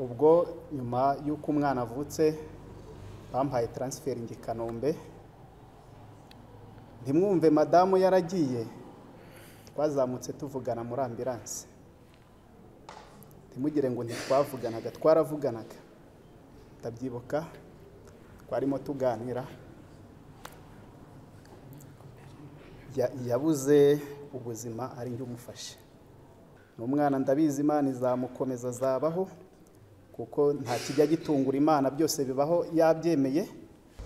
ubwo nyuma y'uko umwana avutse bampaye taransiferingi i kanombe. Ntimwumve madamu yaragiye twazamutse tuvugana muri ambiranse ntimugire ngo ntitwavuganaga twaravuganaga. Ndabyibuka twarimo tuganira. Ya- yabuze ubuzima ari njye umufashe. Ni umwana ndabizi imana izamukomeza azabaho. Kuko nta kijya gitungura imana byose bibaho yabyemeye.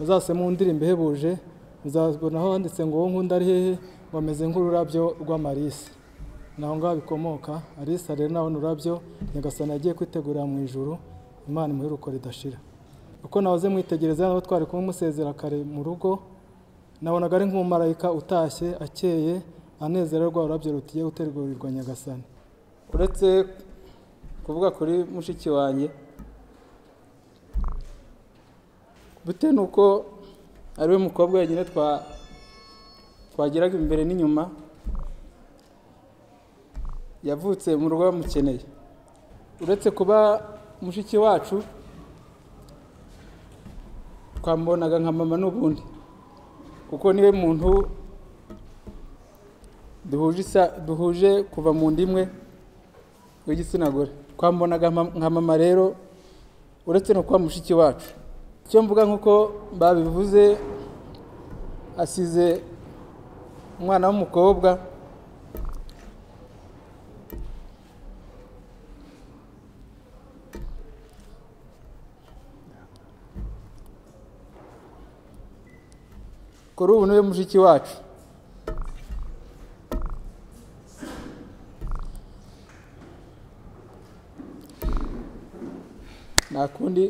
Uzase mu ndirimbo ihebuje uzabonaho handitse ngo wowe nkunda ari hehe? Wameze nk'ururabyo rw'amarisi ni aho ngaho bikomoka. Arisa rero nawe ni ururabyo. Nyagasani agiye kwitegurira mu ijuru. Imana imuhe uruko ridashira. Uko nahoze mwitegereza nabo twari kumwe musezera kare mu rugo nabonaga ari nk'umumarayika utashye akeye anezererwa ururabyo rutiye gutegurirwa nyagasani. Uretse kuvuga kuri mushiki wanjye bitewe n'uko ari we mukobwa wenyine twa twageraga imbere n'inyuma yavutse mu rugo bamukeneye uretse kuba mushiki wacu twamubonaga nka mama n'ubundi. Kuko ni we muntu duhuje kuva mu nda imwe w'igitsina gore. Twamubonaga nka mama rero uretse no kuba mushiki wacu. Icyo mvuga nk'uko babivuze asize umwana w'umukobwa. Kuri ubu ni we mushiki wacu. Nta kundi.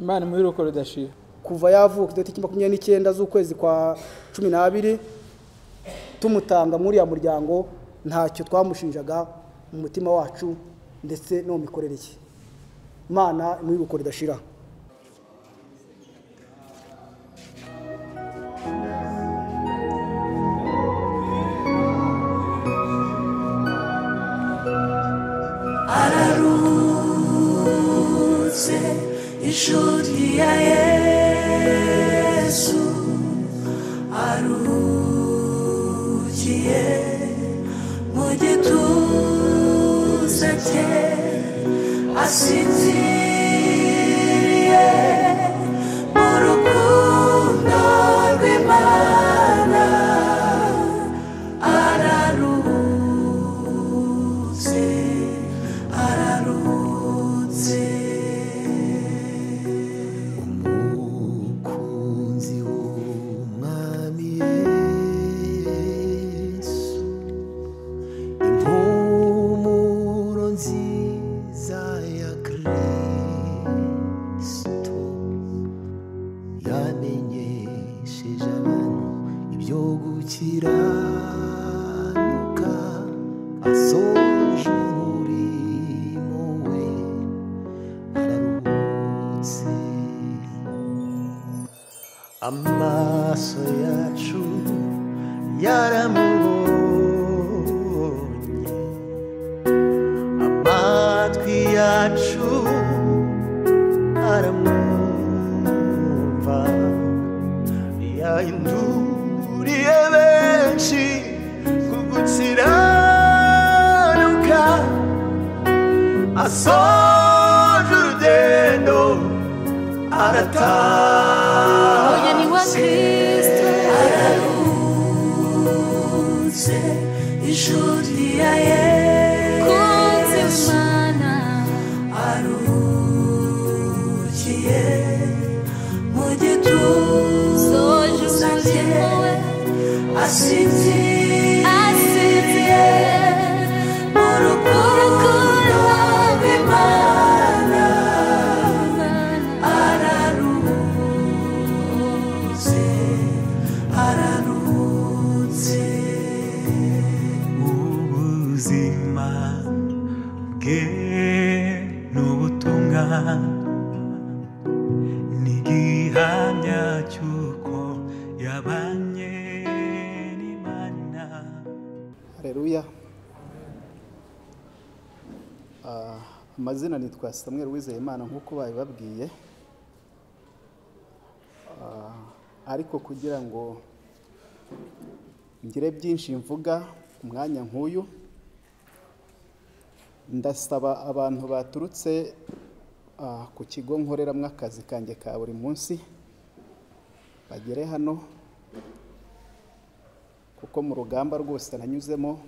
Imana imuhe uruko ridashira kuva yavuka itariki makumyabiri n'icyenda z'ukwezi kwa cumi n'abiri tumutanga muri uriya muryango ntacyo twamushinjaga mu mutima wacu ndetse no mu mikorere ye. Imana imuhe uruko ridashira inshuti ya yesu arukiye mu gituza cye asinziriye nitwa Samuel Uwizeyimana nk'uko babibabwiye. Ah, ariko kugira ngo ngire byinshi mvuga ku mwanya nk'uyu ndasaba abantu baturutse ah, ku kigo nkoreramo akazi kanjye ka buri munsi bagere hano kuko mu rugamba rwose nanyuzemo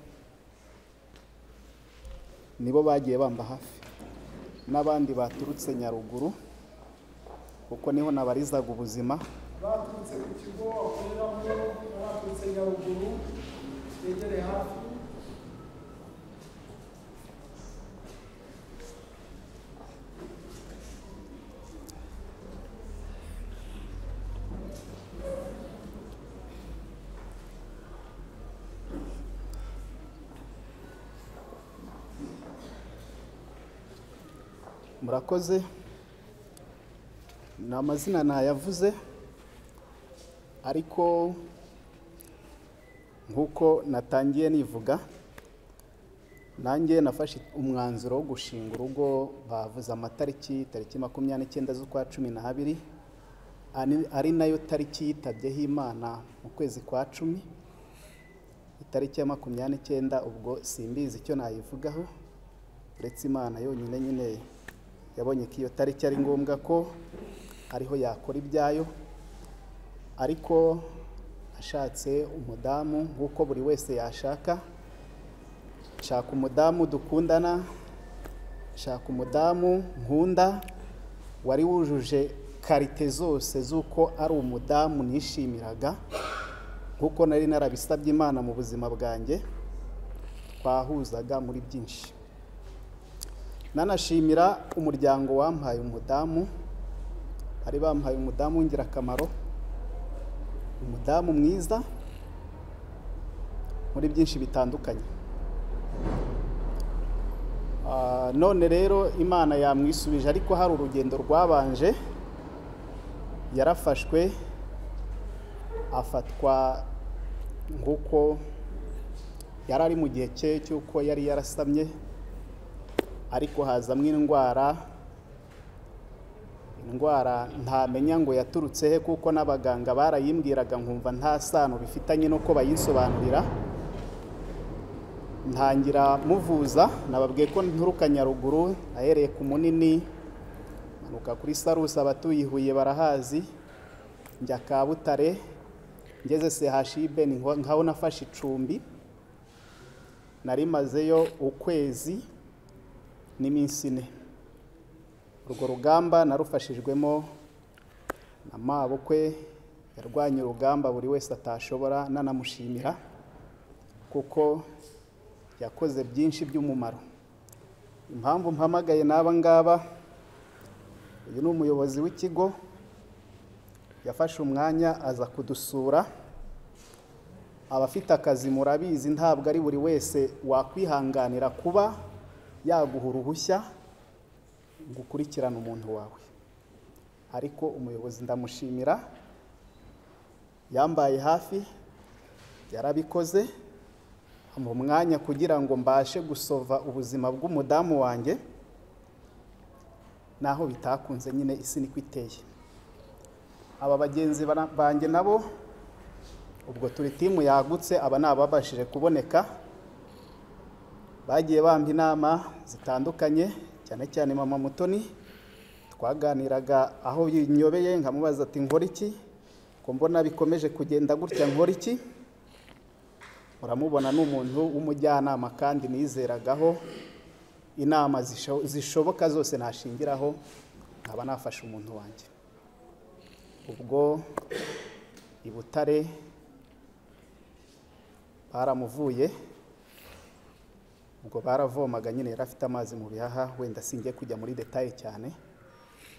nibo bagiye bamba hafi. N'abandi baturutse nyaruguru kuko ni ho nabarizaga ubuzima. Baturutse ku kigo bakoreramo baturutse nyaruguru begereye hafi murakoze. Ni amazina ntayavuze ariko nk'uko natangiye nivuga nanjye nafashe umwanzuro wo gushinga urugo bavuze amatariki tariki makumyabiri n'icyenda z'ukwa cumi n'abiri. Ari na yo tariki yitabyeho imana mu kwezi kwa cumi. Itariki ya makumyabiri n'icyenda ubwo simbizi icyo nayivugaho uretse imana yonyine nyine. Yabonye ko iyo tariki ari ngombwa ko ariho yakora ibyayo ariko ashatse umudamu nk'uko buri wese yashaka. Shaka umudamu dukundana shaka umudamu nkunda wari wujuje karite zose z'uko ari umudamu nishimiraga nk'uko nari narabisabye imana mu buzima bwanjye twahuzaga muri byinshi. Nanashimira umuryango wampaye umudamu. Bari bampaye umudamu w'ingirakamaro umudamu mwiza muri byinshi bitandukanye. Ah, none rero imana yamwisubije ariko hari urugendo rwabanje yarafashwe afatwa nk'uko yari ari mu gihe cye cy'uko yari yarasamye. Ariko hazamo indwara indwara ntamenya ngo yaturutse he kuko n'abaganga barayimbwiraga nkumva nta sano bifitanye n'uko bayisobanurira. Ntangira muvuza nababwiye ko nturuka nyaruguru ahereye ku munini manuka kuri sarusi abatuye i Huye barahazi njya Kabutare ngeze nko- nkaho nafashe icumbi. Nari mazeyo ukwezi n'iminsi ine. Urwo rugamba narufashijwemo na mabukwe yarwanye urugamba buri wese atashobora nanamushimira kuko yakoze byinshi by'umumaro. Impamvu mpamagaye n'aba ngaba uyu ni umuyobozi w'ikigo yafashe umwanya aza kudusura. Abafite akazi murabizi ntabwo ari buri wese wakwihanganira kuba yaguha uruhushya ngo ukurikirane umuntu wawe. Ariko umuyobozi ndamushimira yambaye hafi yarabikoze mu mwanya kugira ngo mbashe gusova ubuzima bw'umudamu wanjye naho bitakunze nyine isi niko iteye. Aba bagenzi banjye nabo ubwo turi timu yagutse aba ni ababashije kuboneka. Bagiye bamba inama zitandukanye cyane cyane mama mutoni. Twaganiraga aho binyobeye nkamubaza ati nkora iki? Ko mbona bikomeje kugenda gutya nkora iki? Uramubona ni umuntu w'umujyanama kandi nizeragaho. Inama zisho- zishoboka zose nashingiraho nkaba nafashe umuntu wanjye. Ubwo i butare baramuvuye ubwo baravomaga nyine yari afite amazi mu bihaha wenda singiye kujya muri detaye cyane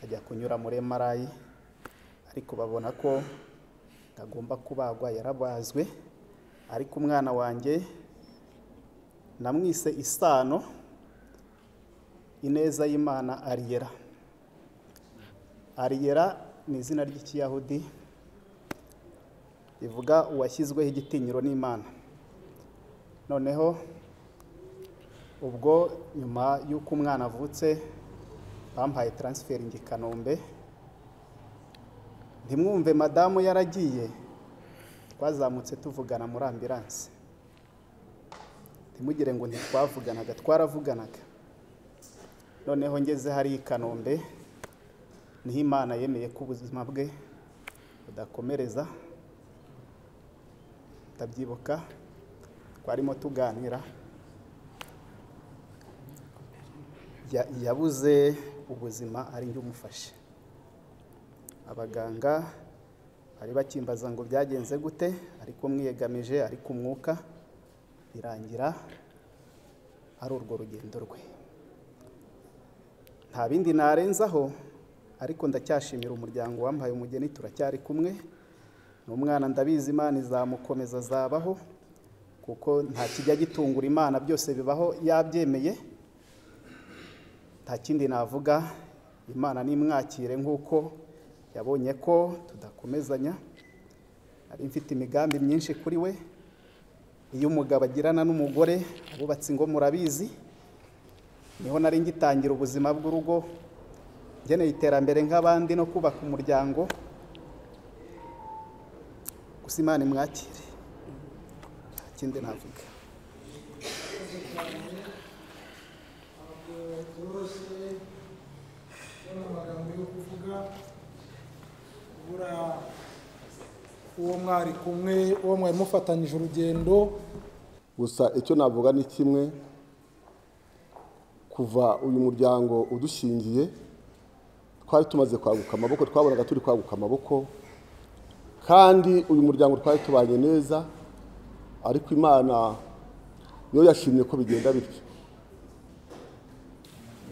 ajya kunyura muri emarayi ariko babona ko agomba kubagwa yarabazwe. Ariko umwana wanjye namwise isano ineza y'imana ariyera ariyera ni izina ry'ikiyahudi rivuga uwashyizweho igitinyiro n'imana. Noneho ubwo nyuma y'uko umwana avutse bampaye taransiferingi i kanombe. Ntimwumve madamu yaragiye twazamutse tuvugana muri ambiranse ntimugire ngo ntitwavuganaga twaravuganaga. Noneho ngeze hari i kanombe ni ho imana yemeye ko ubuzima bwe budakomereza. Ndabyibuka twarimo tuganira Ya- yabuze ubuzima ari njye umufashe. Abaganga bari bakimbaza ngo byagenze gute ariko mwiyegamije ariko umwuka birangira ari urwo rugendo rwe. Nta bindi narenzaho ariko ndacyashimira umuryango wampaye umugeni turacyari kumwe. Ni umwana ndabizi imana izamukomeza azabaho kuko nta kijya gitungura imana byose bibaho yabyemeye. Nta kindi navuga imana nimwakire nk'uko yabonye ko tudakomezanya. Nari mfite imigambi myinshi kuri we iyo umugabo agirana n'umugore abubatse ingo murabizi ni ho nari ngitangira ubuzima bw'urugo ngeneye iterambere nk'abandi no kubaka umuryango. Gusa imana imwakire. Nta kindi navuga. Byoroshye kubona amagambo yo kuvuga kubura uwo mwari kumwe uwo mwari mufatanyije urugendo gusa icyo navuga ni kimwe kuva uyu muryango udushingiye twari tumaze kwaguka amaboko twabonaga turi kwaguka amaboko. Kandi uyu muryango twari tubanye neza ariko imana niyo yashimye ko bigenda bityo.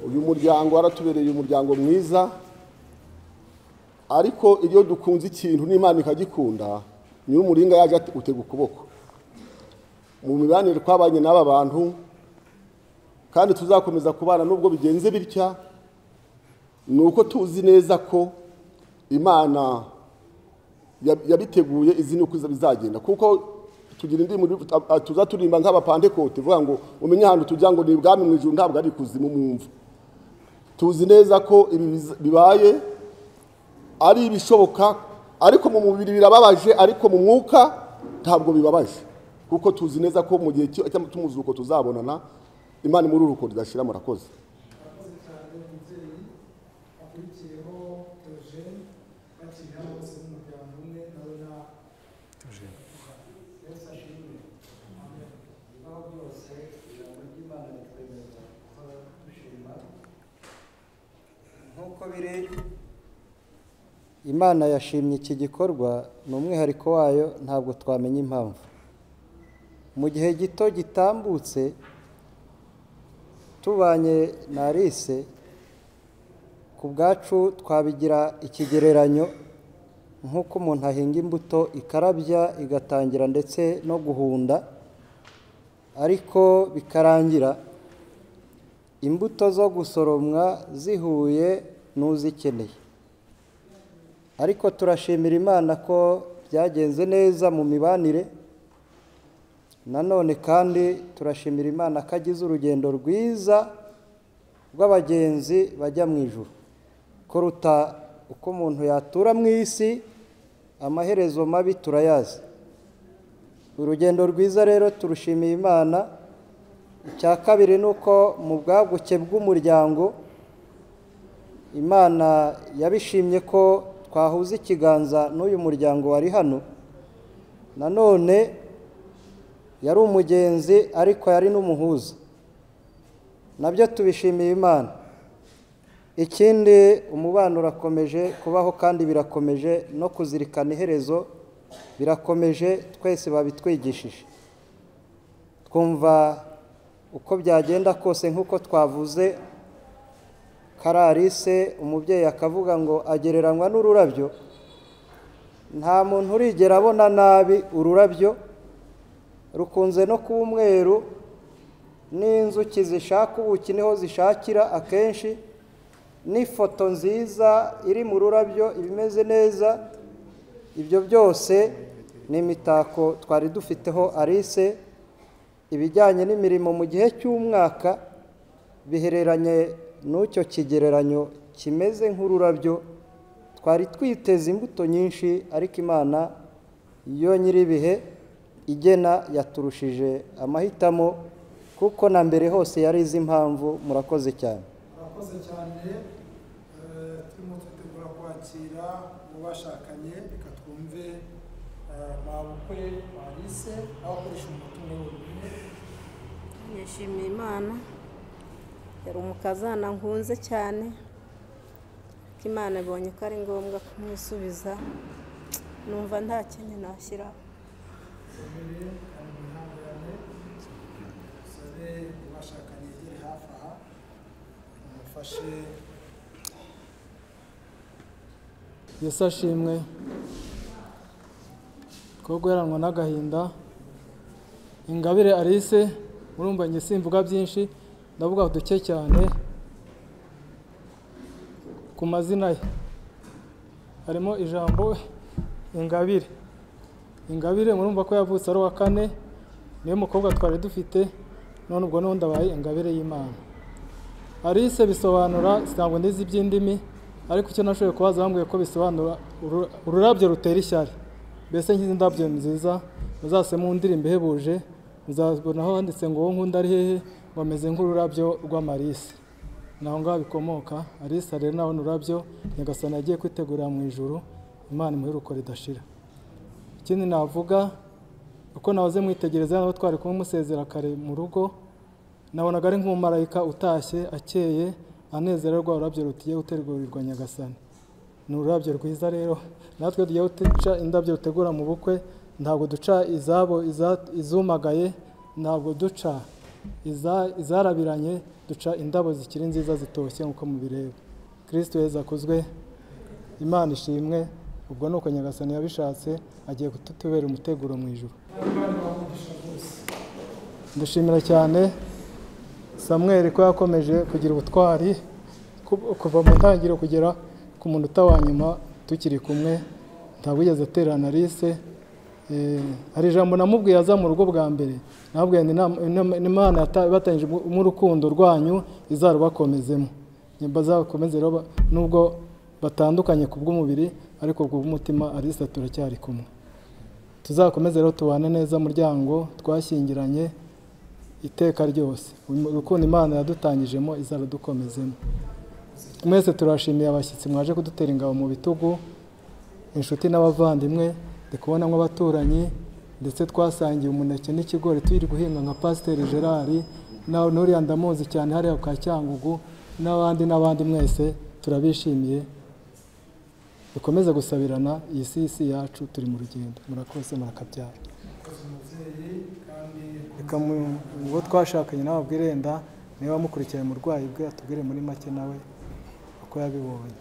Uyu muryango waratubereye umuryango mwiza ariko iyo dukunze ikintu n'imana ikagikunda niyo umuringa yaje utega ukuboko. Mu mibanire twabanye n'aba bantu kandi tuzakomeza kubana nubwo bigenze bitya ni uko tuzi neza ko imana yab- yabiteguye izi ni uko iza- bizagenda. Kuko tugira indi muri tuza turimba nk'abapantekote vuga ngo umenye ahantu tujya ngo ni ibwami mu ijuru ntabwo ari ikuzimu mwumva tuzi neza ko ibi bibaye ari ibishoboka ariko mu mubiri birababaje ariko mu mwuka ntabwo bibabaje. Kuko tuzi neza ko mu gihe cy'u- cy'umuzuko tuzabonana imana muri uruko ridashira murakoze. Akoze cyane nk'uko biri imana yashimye iki gikorwa ni umwihariko wayo ntabwo twamenya impamvu. Mu gihe gito gitambutse tubanye na Alice ku bwacu twabigira ikigereranyo nk'uko umuntu ahinga imbuto ikarabya igatangira ndetse no guhunda ariko bikarangira. Imbuto zo gusoromwa zihuye n'uzikeneye. Ariko turashimira imana ko byagenze neza mu mibanire nanone kandi turashimira imana ko agize urugendo rwiza rw'abagenzi bajya mu ijuru kuruta uko umuntu yatura mu isi amaherezo mabi turayazi. Urugendo rwiza rero turushimiye imana icya kabiri ni uko mu bwaguke bw'umuryango imana yabishimye ko twahuza ikiganza n'uyu muryango wari hano. Nanone yari umugenzi ariko yari n'umuhuza. Nabyo tubishimiye imana. Ikindi umubano urakomeje kubaho kandi birakomeje no kuzirikana iherezo birakomeje twese babitwigishije. Twumva uko byagenda kose nk'uko twavuze kararise umubyeyi akavuga ngo agereranywa n'ururabyo nta muntu urigera abona nabi ururabyo rukunze no kuba umweru n'inzuki zishaka ubuki ni ho zishakira akenshi n'ifoto nziza iri mu rurabyo iba imeze neza ibyo byose ni imitako twari dufiteho Alice ibijyanye n'imirimo mu gihe cy'umwaka bihereranye n'icyo kigereranyo kimeze nk'ururabyo twari twiteze imbuto nyinshi ariko imana yo nyir'ibihe igena yaturushije amahitamo kuko na mbere hose yari izi impamvu murakoze cyane. Murakoze cyane eh, turimo twitegura kwakira mu bashakanye reka twumve eh, mabukwe Alice aho akoresha umutungo wenyine nishimiye imana. Yari umukazana nkunze cyane ko imana ibonye ko ari ngombwa kumwisubiza. Numva nta kindi nashyiraho. Bashakanye yegere hafi aha umufashe ashimwe ko guheranwa n'agahinda. Ingabire alice murumva njye simvuga byinshi ndavuga duke cyane ku mazina ye. Harimo ijambo ingabire. Ingabire murumva ko yavutse ari uwa kane niyo mukobwa twari dufite none ubwo n'undi abaye ingabire y'imana. Alice bisobanura ntabwo ndizi iby'indimi ariko icyo nashoboye kubaza bambwiye ko bisobanura uru- ururabyo rutera ishyari. Mbese nk'izi ndabyo nziza muzase mu ndirimbo ihebuje muzabonaho handitse ngo wowe nkunda ari hehe? Ngo ameze nk'ururabyo rw'amarisi. Naho ngaho bikomoka arisa rero nawe ururabyo nyagasani agiye kwitegurira mu ijuru imana imuheruko ridashira. Ikindi navuga uko nahoze mwitegereza nabo twari kumusezera kare mu rugo nabonaga ari nk'umumarayika utashye akeye anezererwa ururabyo rutiye gutegurirwa nyagasani. Ni ururabyo rwiza rero. Natwe tugiye guca indabyo rutegura mu bukwe ntabwo duca izabo iza- izumagaye ntabwo duca iza- izarabiranye duca indabo zikiri nziza zitoshye nk'uko mubireba. Kirisito yezu akuzwe imana ishimwe ubwo ni uko nyagasani yabishatse agiye kututubera umuteguro mu ijuru. Ndashimira cyane samweri ko yakomeje kugira ubutwari ku- kuva mu ntangiriro kugera ku munota wa nyuma tukiri kumwe ntabwo yigeze aterana lise hari ijambo namubwiye aza mu rugo bwa mbere. Inama- imana mu urukundo rwanyu izarubakomezemo bazakomeze nubwo batandukanye ku bw'umubiri ariko ku bw'umutima arisa turacyari kumwe. Tuzakomeze rero tubane neza muryango twashyingiranye iteka ryose. Urukundo imana yadutangijemo izarudukomezemo mwese turashimiye abashyitsi mwaje kudutera ingabo mu bitugu inshuti n'abavandimwe ndi kubonamo abaturanyi ndetse twasangiye umuneke n'ikigori turi guhinga nka pasiteri gerard. N'uriya ndamuzi cyane hariya ku cyangugu n'abandi n'abandi mwese turabishimiye. Dukomeze gusabirana iyi si isi yacu turi mu rugendo. Murakoze murakabyara. Reka uwo twashakanye nawe abwire wenda niba wamukurikiranye mu burwayi bwe atubwire muri make nawe uko yabibonye.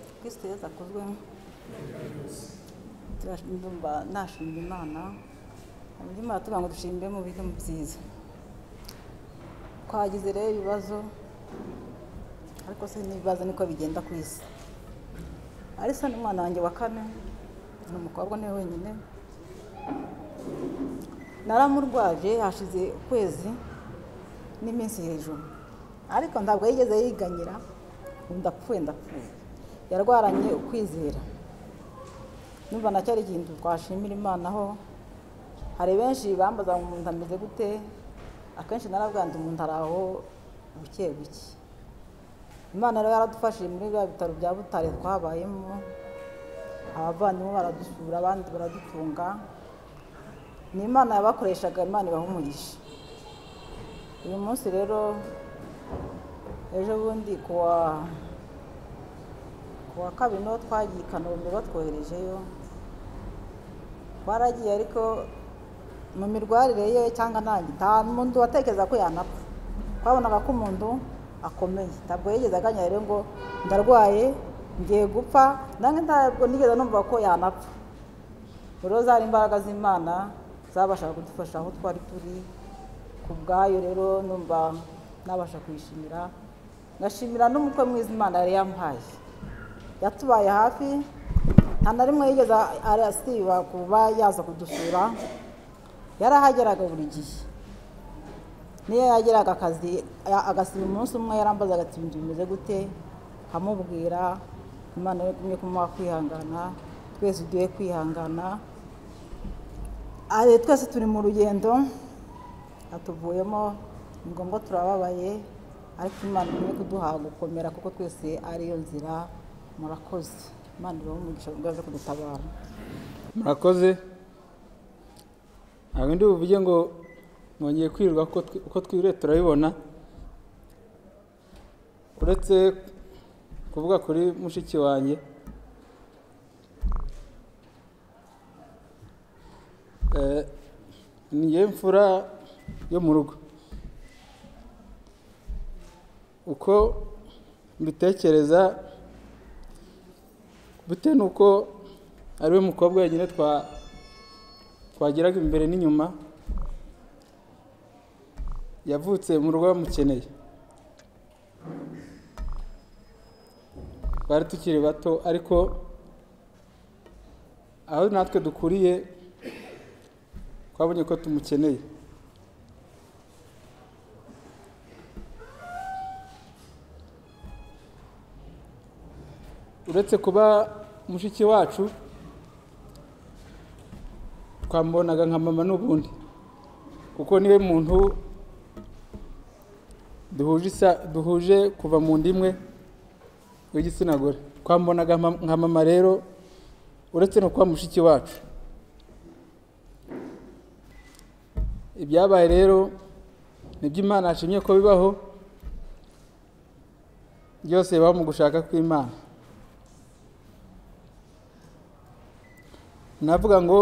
Ndumva nashimira imana uburyo imana tuvuga ngo dushimire mu bintu byiza. Twagize rero ibibazo ariko se n'ibibazo niko bigenda ku isi. Arisa ni umwana wanjye wa kane ni umukobwa ni we wenyine. Naramurwaje hashize ukwezi n'iminsi hejuru. Ariko ntabwo yigeze yiganyira ubu ndapfuye ndapfuye. Yarwaranye ukwizera. Numva na cyo ari ikintu twashimira imana aho hari benshi bambaza ngo umuntu ameze gute akenshi narabwira ngo umuntu ari aho buke buke. Imana rero yaradufashije muri biriya bitaro bya butare twabayemo. Abavandimwe baradusura abandi baradutunga. Ni imana yabakoreshaga imana ibaha uyu munsi rero ejo bundi ku wa ku wa kabiri ni ho twagiye i kanombe batwoherejeyo. Twaragiye ariko mu mirwarire ye cyangwa nanjye nta muntu watekereza ko yanapfa. Twabonaga ko umuntu akomeye. Ntabwo yigeze aganya rero ngo ndarwaye ngiye gupfa. Nange ntabwo nigeze numva ko yanapfa. Rero zari imbaraga z'imana zabashaga kudufasha aho twari turi. Ku bwayo rero numva nabasha kuyishimira. Ngashimira n'umukwe mwiza imana yari yampaye. Yatubaye hafi nta na rimwe yigeze asiba kuba yaza kudusura yarahageraga buri gihe niyo yagiraga akazi agasiba umunsi umwe yarambazaga ati ibintu bimeze gute nkamubwira imana yo kumwe kumuha kwihangana twese duhe kwihangana twese turi mu rugendo atuvuyemo ni ngombwa turababaye ariko imana ikomeye kuduha gukomera kuko twese ariyo nzira murakoze imana ibahe umugisha bwaje kudutabara murakoze? Ntabwo ndi buvuge ngo mwongeye kwirirwa uko twi- uko twiriwe turabibona. Uretse kuvuga kuri mushiki wanjye. Eh, ni ye mfura yo mu rugo. Uko mbitekereza bitewe n'uko ari we mukobwa wenyine twa twageraga imbere n'inyuma yavutse mu rugo bamukeneye twari tukiri bato ariko aho natwe dukuriye twabonye ko tumukeneye. Uretse kuba mushiki wacu twamubonaga nka mama n'ubundi. Kuko ni we muntu duhuje kuva mu nda imwe w'igitsina gore. Twamubonaga nka mama rero uretse no kuba mushiki wacu. Ibyabaye rero ni byo imana yashimye ko bibaho byose bibaho mu gushaka kw'imana. Navuga ngo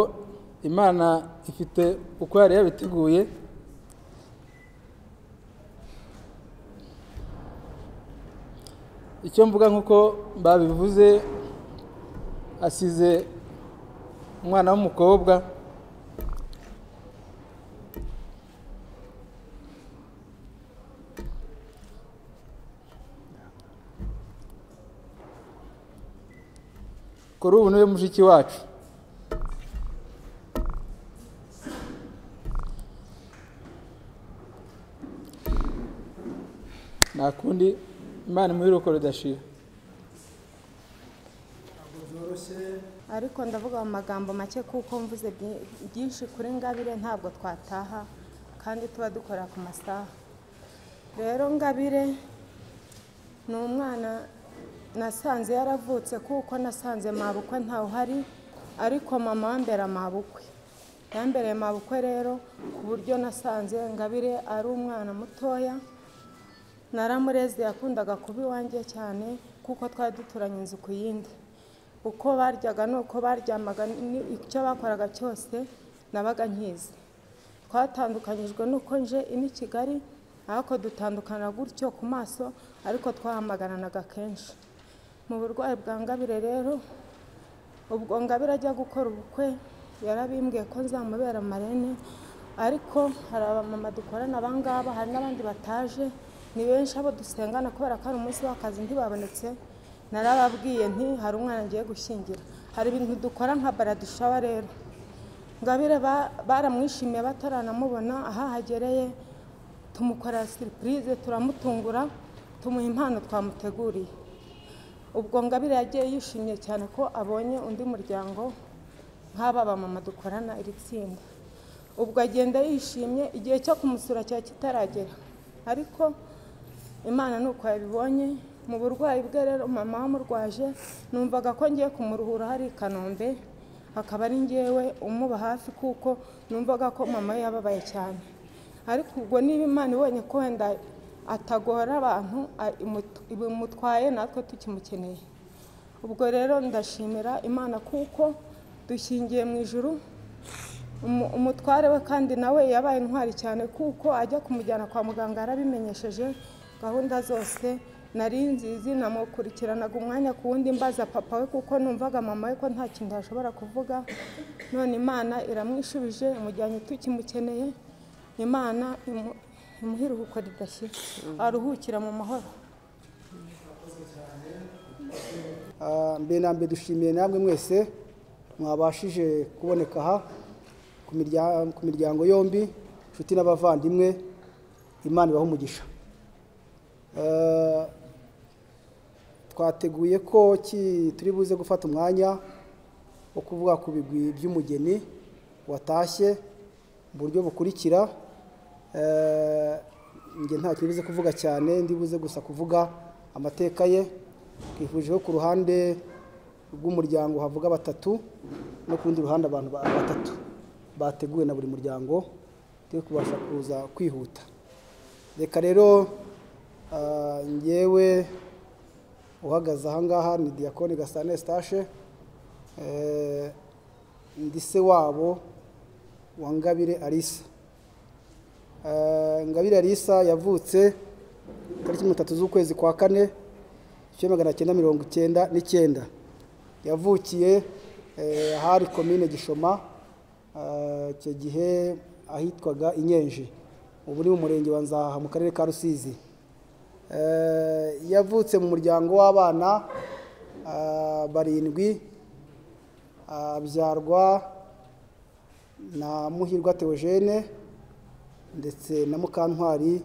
imana ifite uko yari yabiteguye. Icyo mvuga nk'uko babivuze asize umwana w'umukobwa. Kuri ubu ni we mushiki wacu. Nta kundi imana imuhe uruko rudashira ariko ndavuga mu magambo make kuko mvuze byi- byinshi kuri ngabire ntabwo twataha kandi tuba dukora ku masaha. Rero ngabire ni umwana nasanze yaravutse kuko nasanze mabukwe ntawuhari ariko mama wambera mabukwe yambereye mabukwe rero ku buryo nasanze ngabire ari umwana mutoya naramureze yakundaga kuba iwanjye cyane kuko twari duturanye inzu ku yindi. Uko baryaga n'uko baryamaga icyo bakoraga cyose nabaga nkizi. Twatandukanyijwe n'uko nje ino kigali ariko dutandukana gutyo ku maso ariko twahamagaranaga kenshi. Mu burwayi bwa ngabire rero ubwo ngabire ajya gukora ubukwe yarabimbwiye ko nzamubera marene ariko hari abamama dukorana abangaba hari n'abandi bataje ni benshi abo dusengana kubera ko ari umunsi w'akazi ntibabonetse. Narababwiye nti hari umwana ngiye gushyingira. Hari ibintu dukora nka baradushawa rero. Ngabire ba- baramwishimiye bataranamubona aho ahagereye tumukorera siripurize turamutungura tumuha impano twamuteguriye. Ubwo ngabire yagiye yishimye cyane ko abonye undi muryango nk'aba bamama dukorana iri tsinda. Ubwo agenda yishimye igihe cyo kumusura cyari kitaragera. Ariko imana ni uko yabibonye. Mu burwayi bwe rero mama wamurwaje numvaga ko ngiye kumuruhura hari i kanombe. Akaba ari ngewe umuba hafi kuko numvaga ko mama we yababaye cyane. Ariko ubwo niba imana ibonye ko wenda atagora abantu ibimutwaye natwe tukimukeneye. Ubwo rero ndashimira imana kuko dushingiye mu ijuru. Umu- umutware we kandi nawe yabaye intwari cyane kuko ajya kumujyana kwa muganga yarabimenyesheje gahunda zose nari nzizi namukurikiranaga umwanya ku wundi mbaza papa we kuko numvaga mama we ko nta kintu yashobora kuvuga. None imana iramwishubije imujyanye tukimukeneye imana imu- imuhe iruhuko ridashira aruhukira mu mahoro. Ah, mbere na mbere dushimiye namwe mwese mwabashije kuboneka aha ku mirya- ku miryango yombi inshuti n'abavandimwe. Imana ibaha umugisha. Twateguye ko turi buze gufata umwanya wo kuvuga ku bigwi by'umugeni watashye mu buryo bukurikira. Eh, njye nta kintu buze kuvuga cyane ndi buze gusa kuvuga amateka ye. Twifuje ko ku ruhande rw'umuryango havuga batatu no ku rundi ruhande abantu ba- batatu bateguwe na buri muryango turi kubasha kuza kwihuta. Reka rero ah, njyewe uhagaze ahangaha ni diyakoni gasane stashe eh, ndi se wabo wa ngabire arisa Eh, ngabire arisa yavutse tariki mirongo itatu z'ukwezi kwa kane igihumbi magana cyenda mirongo icyenda n'icyenda. Yavukiye eh, ahari komine gishoma icyo gihe ahitwaga inyenji ubu ni mu murenge wa nzaha mu karere ka rusizi. Yavutse mu muryango w'abana ah, barindwi abyarwa na muhirwa theogene ndetse na mukantwari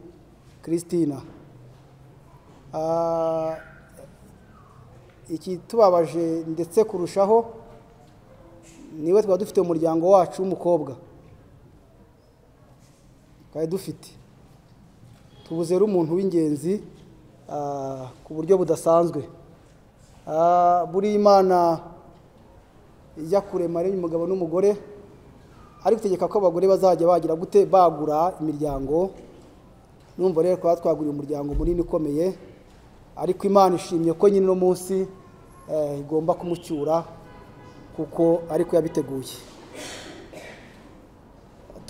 christina. Ikitubabaje ndetse kurushaho ni we twaba dufite mu muryango wacu w'umukobwa. Twari dufite. Tubuze umuntu w'ingenzi. Ku buryo budasanzwe. Ah, buriya imana ijya kurema rero umugabo n'umugore ariko itegeka ko abagore bazajya bagira gute? Bagura imiryango. Numva rero twaba twaguriye umuryango munini ukomeye ariko imana ishimye ko nyine uno munsi eh, igomba kumucyura kuko ariko yabiteguye.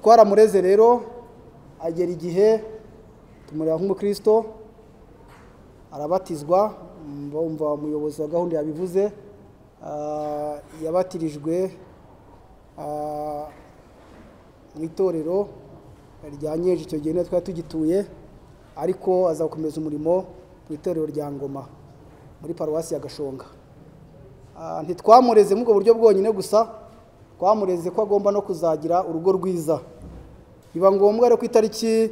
Twaramureze rero agera igihe tumureba nk'umukristo arabatizwa mbumva umuyobozi wa gahunda yabivuze ah, yabatirijwe ah, mu itorero rya nyeje icyo gihe twari tugituye ariko aza gukomeza umurimo mu itorero rya ngoma muri paruwasi ya gashonga. Ah, ntitwamureze muri ubwo buryo bwonyine gusa twamureze ko agomba no kuzagira urugo rwiza. Biba ngombwa rero ku itariki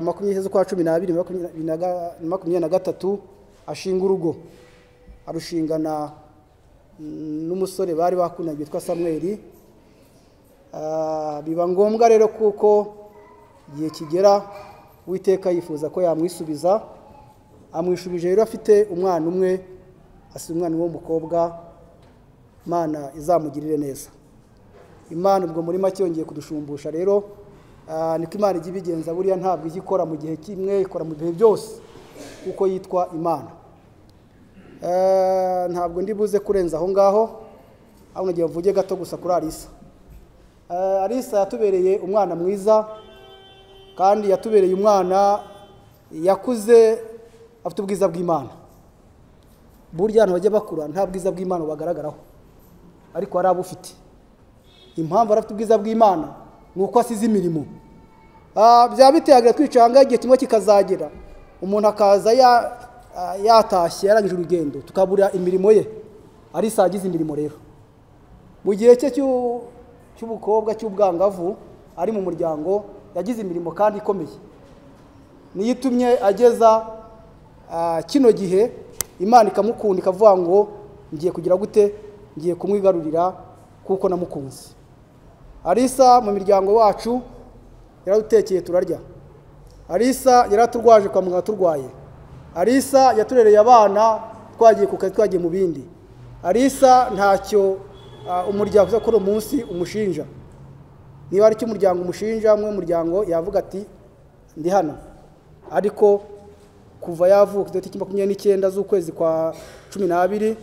makumyabiri z'ukwa cumi n'abiri makumyabiri na gatatu ashinga urugo. Arushingana mm, n'umusore bari bakundanye witwa samweli Ah, biba ngombwa rero kuko igihe kigera uwiteka yifuza ko yamwisubiza amwishubije rero afite umwana umwe asize umwana w'umukobwa imana izamugirire neza. Imana ubwo muri make yongeye kudushumbusha rero niko imana ijya ibigenza buriya ntabwo ijya ikora mu gihe kimwe ikora mu bihe byose kuko yitwa imana. Eh, ntabwo ndi buze kurenza aho ngaho ahubwo ngiye mvuge gato gusa kuri arisa arisa yatubereye umwana mwiza kandi yatubereye umwana yakuze afite ubwiza bw'imana. Burya bajya bakura nta bwiza bw'imana bagaragaraho ariko hari abufite impamvu ari afite ubwiza bw'imana ni uko asize imirimo. Ah, byaba bitehagira twicanga igihe kimwe kikazagera umuntu akaza ya- yatashye yarangije urugendo tukabura imirimo ye. Arisa agize imirimo rero. Mu gihe cye cy'u- cy'ubukobwa cy'ubwangavu ari mu muryango yagize imirimo kandi ikomeye. Niyo itumye ageza ah, kino gihe imana ikamukunda ikavuga ngo ngiye kugira gute ngiye kumwigarurira kuko namukunze. Arisa mu miryango wacu yaradutekeye turarya. Arisa yaraturwaje kwa muganga turwaye arisa yaturereye abana twagiye ku kazi twagiye mu bindi. Arisa ntacyo ah, umuryango uza kuri munsi umushinja. Niba ari cyo umuryango umushinja umwe w'umuryango yavuga ati ndi hano. Ariko kuva yavuka itariki makumyabiri n'icyenda z'ukwezi kwa cumi n'abiri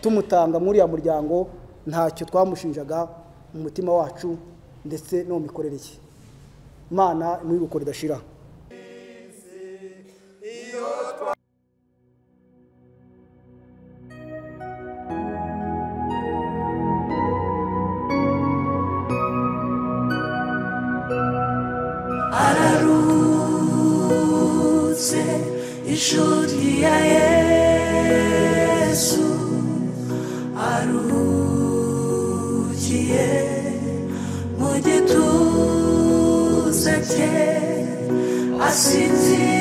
tumutanga muri uriya muryango ntacyo twamushinjaga mu mutima wacu ndetse no mu mikorere ye. Imana imwibuko ridashira araruhutse inshuti ya yesu aruhukiye mu gituza cye asinziriye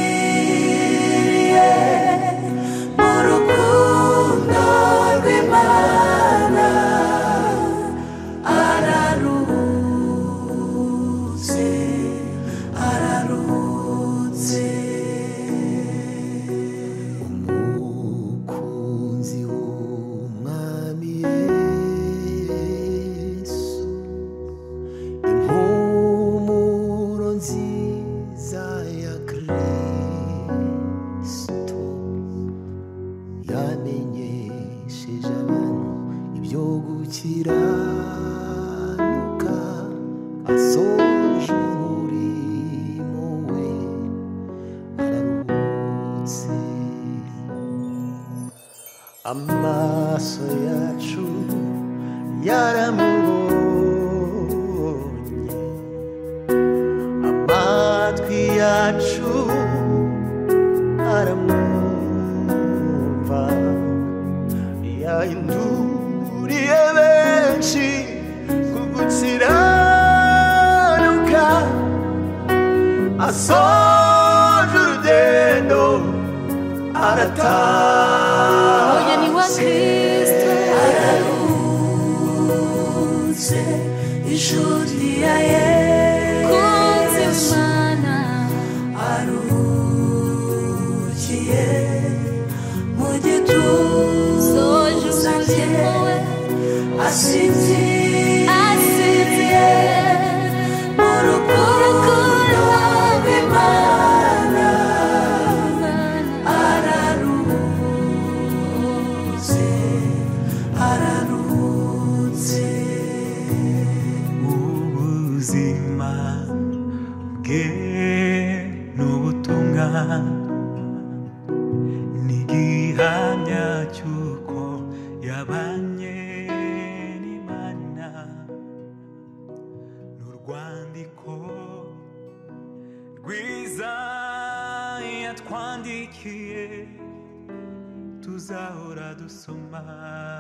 arataha Umugeni wa Kristo araruhutse inshuti ya so much.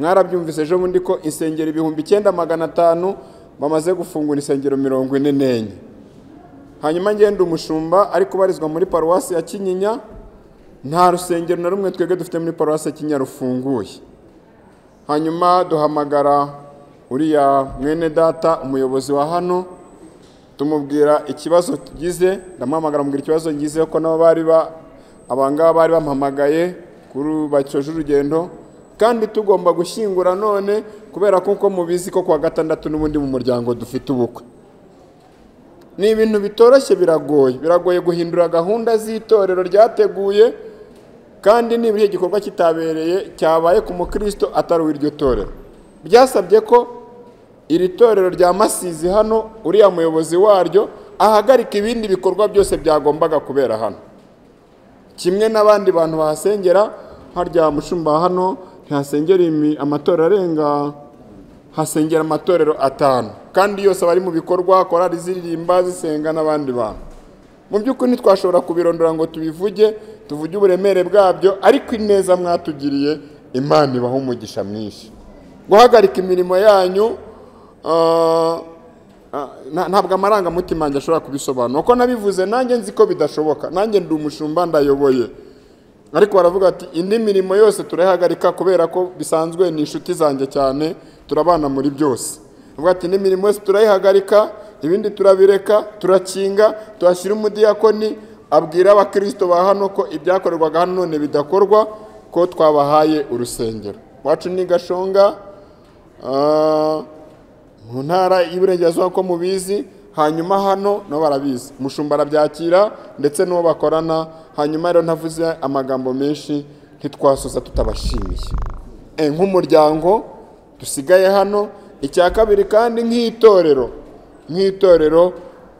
Mwarabyumvise ejo bundi ko insengero ibihumbi icyenda magana atanu bamaze gufungura insengero mirongo ine n'enye. Hanyuma ngenda umushumba ari kubarizwa muri paruwasi ya kinyinya nta rusengero na rumwe twebwe dufite muri paruwasi ya kinyinya rufunguye. Hanyuma duhamagara uriya mwene data umuyobozi wa hano tumubwira ikibazo tugize ndamuhamagara mubwira ikibazo ngize ko nabo bari ba abangaba bari bampamagaye kuri bacoje urugendo kandi tugomba gushyingura none kubera ko uko mubizi ko kuwa gatandatu n'ubundi mu muryango dufite ubukwe. Ni ibintu bitoroshye biragoye. Biragoye guhindura gahunda z'itorero ryateguye kandi nibura iyo gikorwa kitabereye cyabaye ku mukristo atari uw'iryo torero. Byasabye ko iri torero rya masizi hano uriya muyobozi waryo ahagarika ibindi bikorwa byose byagombaga kubera hano. Kimwe n'abandi bantu bahasengera harya mushumba hano ntihasengera amatorero arenga hasengera amatorero atanu. Kandi yose aba ari mu bikorwa korari ziririmba zisenga n'abandi bantu. Mu by'ukuri ntitwashobora kubirondora ngo tubivuge tuvuge uburemere bwabyo ariko ineza mwatugiriye imana ibaho umugisha mwinshi. Guhagarika imirimo yanyu ah, ah, nta- ntabwo amarangamutima ashobora kubisobanura. Uko nabivuze nanjye nzi ko bidashoboka. Nanjye ndi umushumba ndayoboye. Ariko baravuga ati indi mirimo yose turayihagarika kubera ko bisanzwe ni inshuti zanjye cyane turabana muri byose. Bavuga ati indi mirimo yose turayihagarika ibindi turabireka turakinga tuhashyira umudiyakoni abwira abakirisito ba hano ko ibyakorerwaga hano none bidakorwa ko twabahaye urusengero. Wacu ni gashonga ah, mu ntara y'iburengerazuba ko mubizi hanyuma hano nabo barabizi. Umushumba arabyakira ndetse n'uwo bakorana hanyuma rero ntavuze amagambo menshi ntitwasoza tutabashimiye. Eh, nk'umuryango dusigaye hano. Icya kabiri kandi nk'itorero. Nk'itorero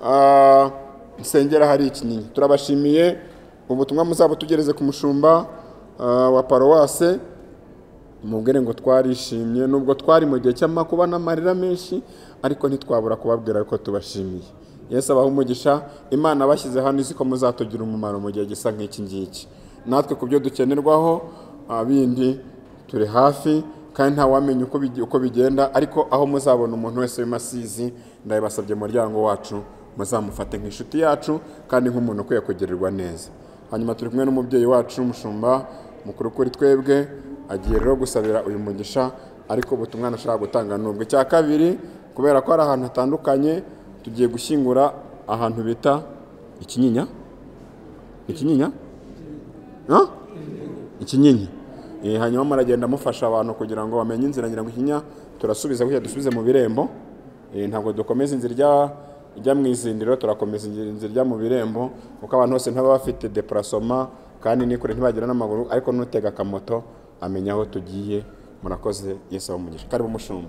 ah, nsengera hari ikinini. Turabashimiye ubutumwa muzaba tugereze ku mushumba ah, wa paruwase mubwire ngo twarishimye. Nubwo twari mu gihe cy'amakuba n'amarira menshi ariko ntitwabura kubabwira ko tubashimiye. Yesu abaha umugisha imana bashyize hano izi ko muzatugira umumaro mu gihe gisa nk'iki ngiki. Natwe ku byo dukenerwaho ah, bindi turi hafi kandi ntawamenya uko bigenda ariko aho muzabona umuntu wese w'imasizi ndabibasabye mu muryango wacu muzamufate nk'inshuti yacu kandi nk'umuntu ukwiye kugirirwa neza. Hanyuma turi kumwe n'umubyeyi wacu umushumba mukuru kuri twebwe agiye rero gusabira uyu mugisha ariko ubutumwa nashaka gutanga nubwo icya kabiri kubera ko hari ahantu hatandukanye tugiye gushyingura ahantu bita ikinyinya? Ikinyinya? Ikinyinya. Eh, hanyuma muragenda mufasha abantu kugira ngo bamenye inzira ikinya turasubiza kugira dusubize mu birembo. Eh, ntabwo dukomeza inzira ijya ijya mu izindiro turakomeza inzira ijya mu birembo kuko abantu bose ntibaba bafite deparasoma kandi nikure ntibagira n'amaguru ariko n'utega akamoto amenya aho tugiye. Murakoze yesu umugisha karibu mushumba.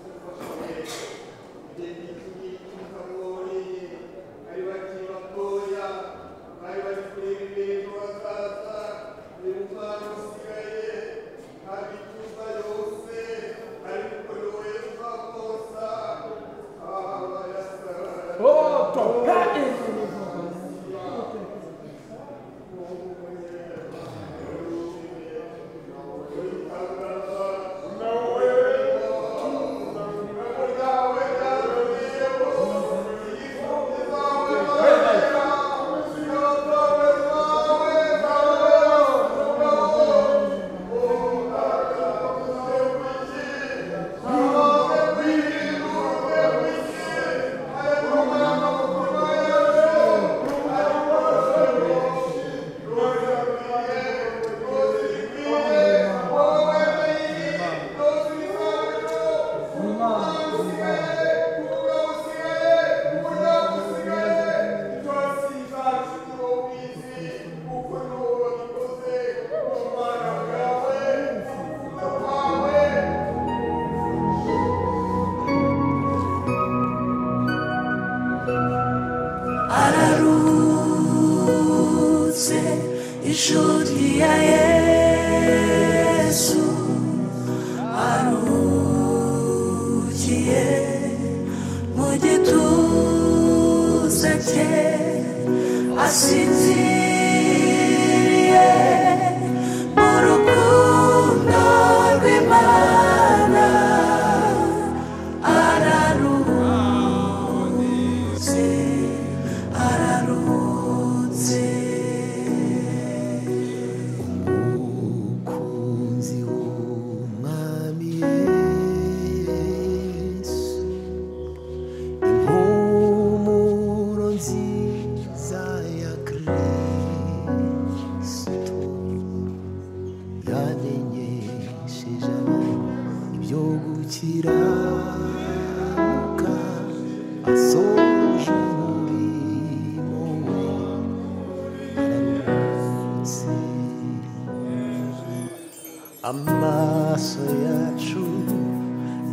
Amasayachu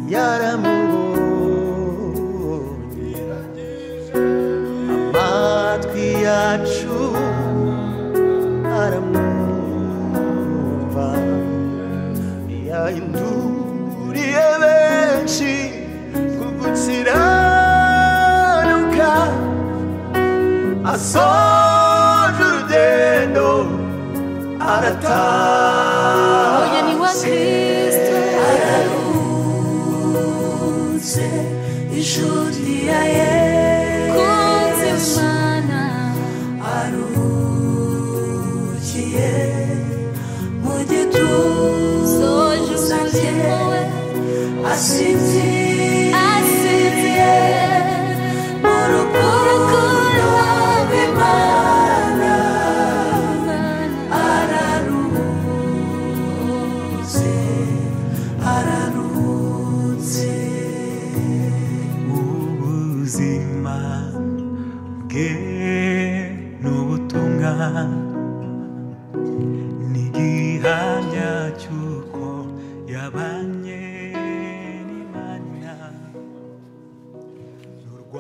Yaramoni Amatkiyachu Aramuva Yainduri a Kukutsiranuka. Asojuru Dendo Aratai פשוט לי הערב